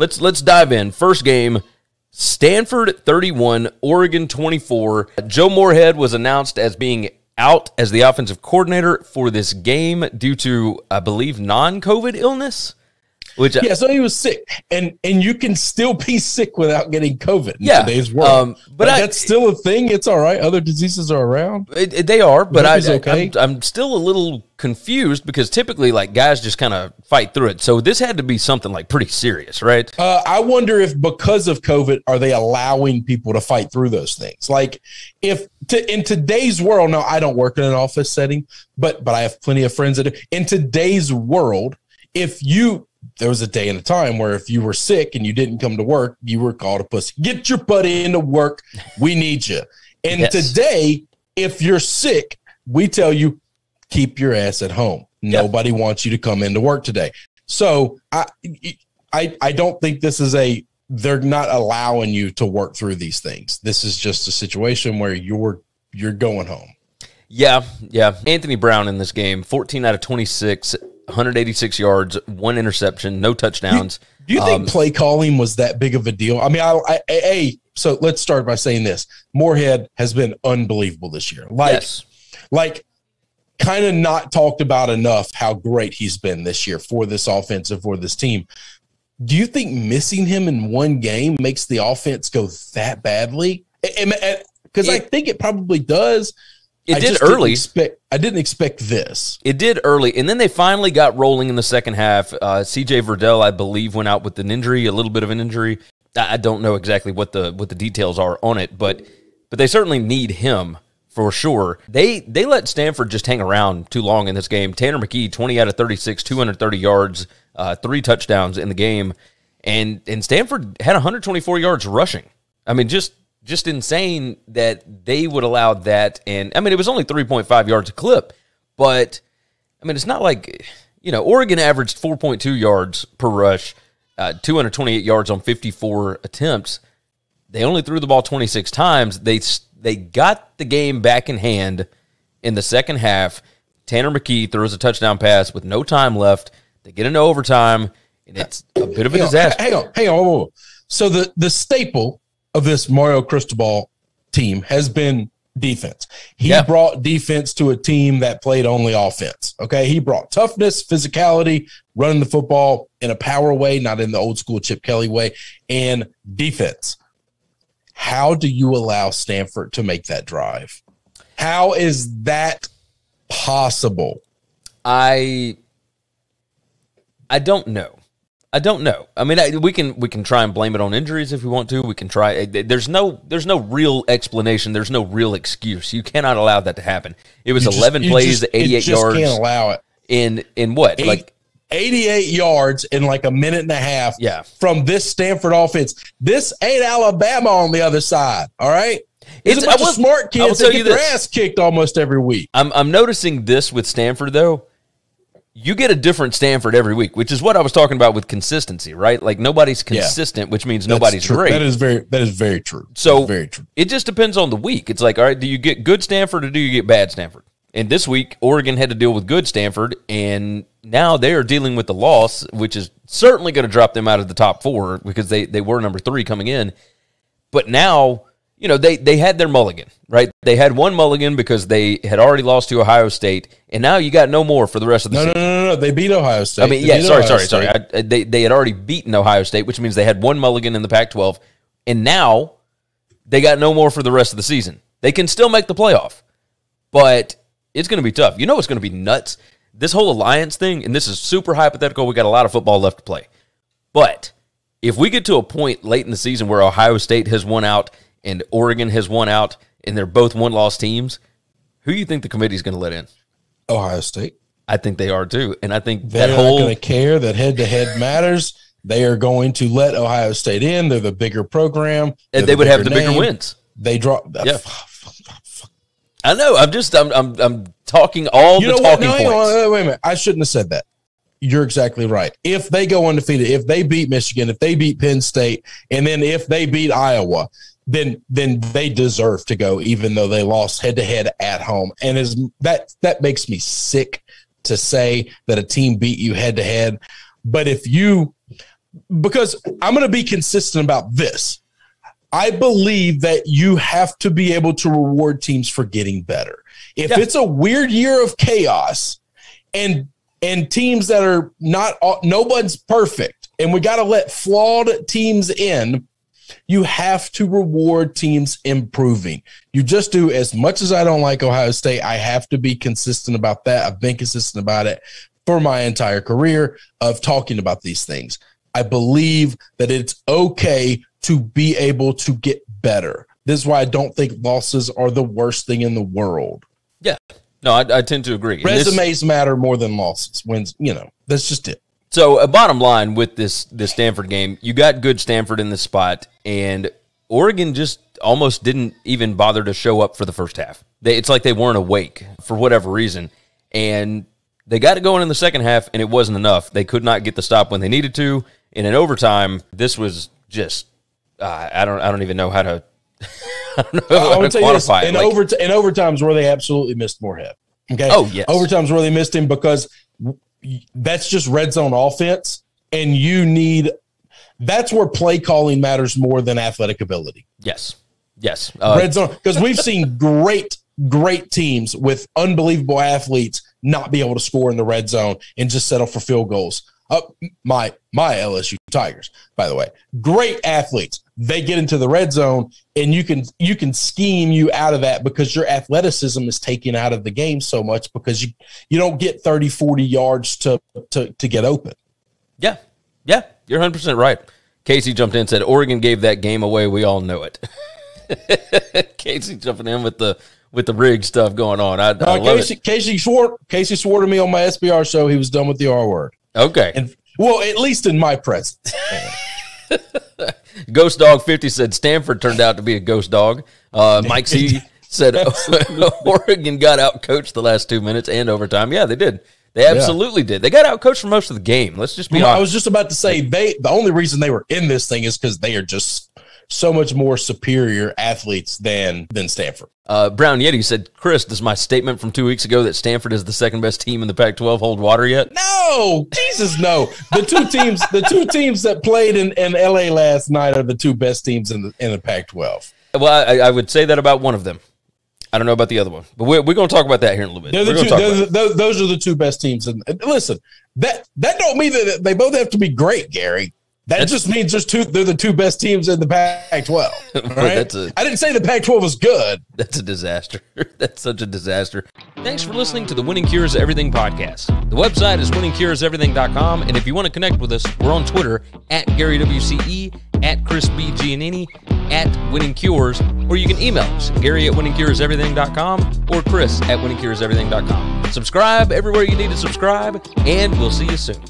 let's let's dive in. First game, Stanford 31, Oregon 24. Joe Moorhead was announced as being out as the offensive coordinator for this game due to, I believe, non-COVID illness. Which yeah, so he was sick, and and you can still be sick without getting COVID. In Yeah, today's world, um, but but I- that's still a thing. It's all right. Other diseases are around. It, it- they are, but I, Hope he's okay. I'm, I'm still a little confused because typically, like guys just kind of fight through it. So this had to be something like pretty serious, right? Uh, I wonder if because of COVID, are they allowing people to fight through those things? Like if to, in today's world, now I don't work in an office setting, but but I have plenty of friends that. In today's world, if you there was a day and a time where if you were sick and you didn't come to work, you were called a pussy. Get your butt into work. We need you. And Yes. today, if you're sick, we tell you keep your ass at home. Nobody wants you to come into work today. So I I I don't think this is a they're not allowing you to work through these things. This is just a situation where you're you're going home. Yeah, yeah. Anthony Brown in this game, 14 out of 26, 186 yards, one interception, no touchdowns. Do you think Um, play calling was that big of a deal? I mean, I, so let's start by saying this: Moorhead has been unbelievable this year. Like, yes. like, kind of not talked about enough how great he's been this year for this offense and for this team. Do you think missing him in one game makes the offense go that badly? Because I think it probably does. It I did just didn't early. expect- I didn't expect this. It did early, and then they finally got rolling in the second half. Uh, C.J. Verdell, I believe, went out with an injury, a little bit of an injury. I I don't know exactly what the what the details are on it, but but they certainly need him for sure. They they let Stanford just hang around too long in this game. Tanner McKee, twenty out of thirty six, two hundred thirty yards, uh, three touchdowns in the game, and and Stanford had one hundred twenty four yards rushing. I mean, just just insane that they would allow that. And I mean, it was only three point five yards a clip, but I mean, it's not like you know Oregon averaged four point two yards per rush, uh, two hundred twenty eight yards on fifty four attempts. They only threw the ball twenty six times. They they got the game back in hand in the second half. Tanner McKee throws a touchdown pass with no time left. They get into overtime, and it's a bit of a hang on, disaster. hang on, hang on. whoa. So the the staple of this Mario Cristobal team has been defense. He Yeah. brought defense to a team that played only offense. Okay, he brought toughness, physicality, running the football in a power way, not in the old school Chip Kelly way, and defense. How do you allow Stanford to make that drive? How is that possible? I I don't know. I don't know. I mean, I, we can we can try and blame it on injuries if we want to. We can try. eh, There's no there's no real explanation. There's no real excuse. You cannot allow that to happen. It was You just- 11 you plays, just- you 88 just yards Can't allow it. in in what Eight- like 88 yards in like a minute and a half yeah. from this Stanford offense. This ain't Alabama on the other side. All right. It's, It's- a bunch will- of smart kids that get their ass kicked almost every week. I'm I'm noticing this with Stanford though. You get a different Stanford every week, which is what I was talking about with consistency, right? Like nobody's Yeah. consistent, which means That's nobody's true. great. That is very that is very true. So very true. It just depends on the week. It's like, all right, do you get good Stanford or do you get bad Stanford? And this week, Oregon had to deal with good Stanford, and now they are dealing with the loss, which is certainly going to drop them out of the top four because they, they were number three coming in. But now, you know, they, they had their mulligan, right? They had one mulligan because they had already lost to Ohio State, and now you got no more for the rest of the No, no, season. no, no, no. They beat Ohio State. I mean, They yeah, sorry, Ohio sorry, sorry. I, they they had already beaten Ohio State, which means they had one mulligan in the Pac-12, and now they got no more for the rest of the season. They can still make the playoff, but it's going to be tough. You know, it's going to be nuts. This whole alliance thing, and this is super hypothetical. We got a lot of football left to play, but if we get to a point late in the season where Ohio State has won out and Oregon has won out, and they're both one-loss teams, who do you think the committee is going to let in? Ohio State. I think they are too, and I think They're that not whole going to care that head to head matters. They are going to let Ohio State in. They're the bigger program. And they the would have the bigger wins. They draw. Uh, yeah. I know. I'm just I'm I'm I'm talking all You the know what? talking No, points. Wait a minute. I shouldn't have said that. You're exactly right. If they go undefeated, if they beat Michigan, if they beat Penn State, and then if they beat Iowa, then then they deserve to go, even though they lost head to head at home. And is that that makes me sick to say that a team beat you head to head. But if you because I'm going to be consistent about this. I believe that you have to be able to reward teams for getting better. If Yeah. it's a weird year of chaos and and teams that are not no one's perfect and we got to let flawed teams in, you have to reward teams improving. You just do as much as I don't like Ohio State, I have to be consistent about that. I've been consistent about it for my entire career of talking about these things. I believe that it's okay to be able to get better. This is why I don't think losses are the worst thing in the world. Yeah. No, I, I tend to agree. And this- Resumes matter more than losses. Wins, you know, that's just it. So, a bottom line with this this Stanford game, you got good Stanford in the spot, and Oregon just almost didn't even bother to show up for the first half. They, it's like they weren't awake for whatever reason, and they got it going in the second half, and it wasn't enough. They could not get the stop when they needed to, and in overtime, this was just uh, I don't I don't even know how to. I don't know I how would to say this, quantify it. in Like, over in overtimes where they absolutely missed Moorhead. Okay. Oh, yes. Overtimes where they missed him because that's just red zone offense, and you need that's where play calling matters more than athletic ability. yes, yes, uh, red zone because we've seen great, great teams with unbelievable athletes not be able to score in the red zone and just settle for field goals. Uh, my my LSU Tigers, by the way, great athletes. They get into the red zone and you can you can scheme you out of that because your athleticism is taken out of the game so much because you you don't get 30 40 yards to to to get open. Yeah, yeah, you're 100 percent right. Casey jumped in and said Oregon gave that game away. We all know it. Casey jumping in with the with the rig stuff going on. I, I Uh, love Casey it. Casey swore Casey swore to me on my SBR show he was done with the R word. Okay, And well, at least in my presence. Ghost Dog 50 said Stanford turned out to be a ghost dog. Uh, Mike C said Oregon got out coached the last two minutes and overtime. Yeah, they did. They absolutely did. They got out coached for most of the game. Let's just be I honest. was just about to say they. The only reason they were in this thing is because they are just so much more superior athletes than than Stanford. Uh, Brown Yeti said, Chris, does my statement from two weeks ago that Stanford is the second best team in the Pac 12 hold water yet? No, Jesus, no. The two teams, the two teams that played in, in LA last night are the two best teams in the in the Pac-12. Well, I, I would say that about one of them. I don't know about the other one, but we're, we're going to talk about that here in a little bit. The two, the- those, are the two best teams. And listen, that that don't mean that they both have to be great, Gary. That just means there's two. They're the two best teams in the Pac-12. Right? That's I didn't say the Pac-12 was good. That's a disaster. That's such a disaster. Thanks for listening to the Winning Cures Everything podcast. The website is winningcureseverything.com. And if you want to connect with us, we're on Twitter at Gary WCE, at Chris B. Giannini, at Winning Cures, or you can email us, Gary at winningcureseverything.com or Chris at winningcureseverything.com. Subscribe everywhere you need to subscribe, and we'll see you soon.